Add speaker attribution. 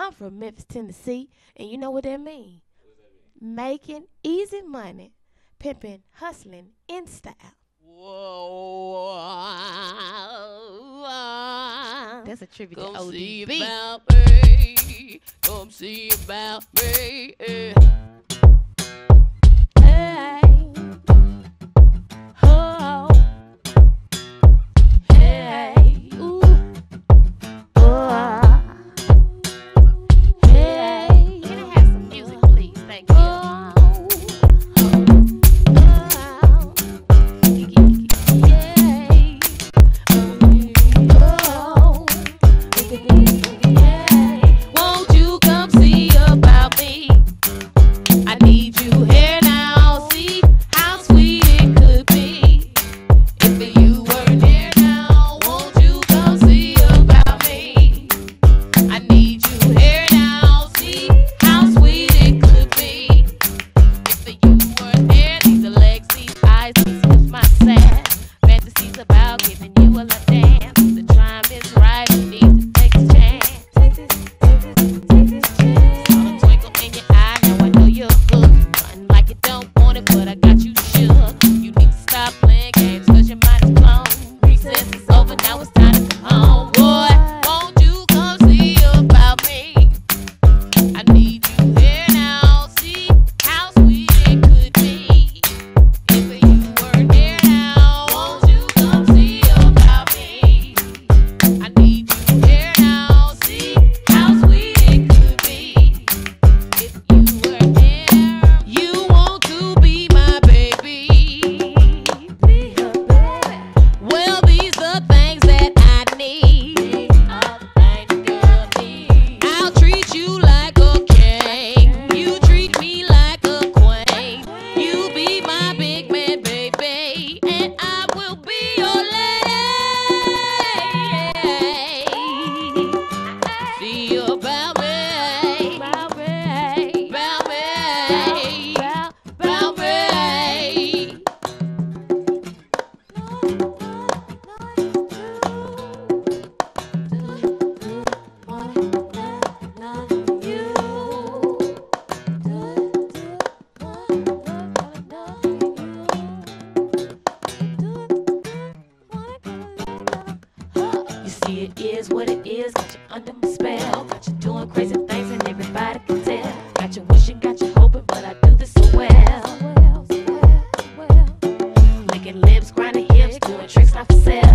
Speaker 1: I'm from Memphis, Tennessee, and you know what that means—making easy money, pimping, hustling in style.
Speaker 2: Whoa.
Speaker 1: That's a tribute
Speaker 2: Come
Speaker 1: to ODB.
Speaker 2: See about me. Come see about me. Yeah. I got you. It
Speaker 1: is what it is. Got you under my spell. Got you doing crazy things, and everybody can tell. Got you wishing, got you hoping, but I do this so well. Licking lips, grinding hips, doing tricks not for sale.